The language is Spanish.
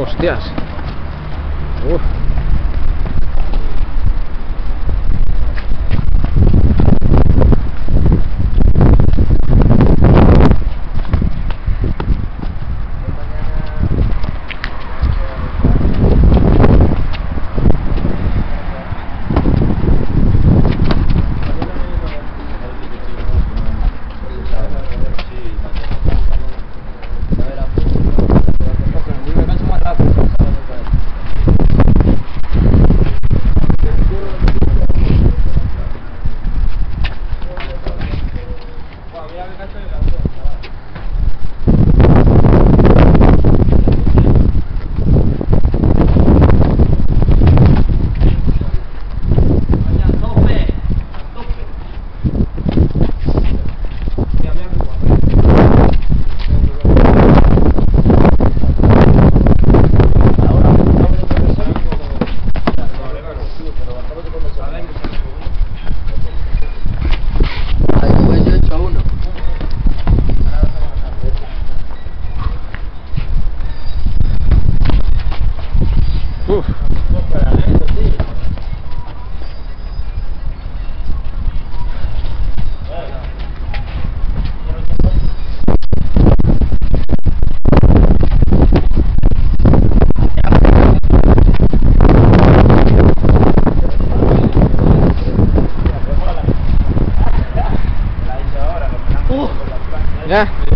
Hostias. Uf. Ahí Uf. Ya.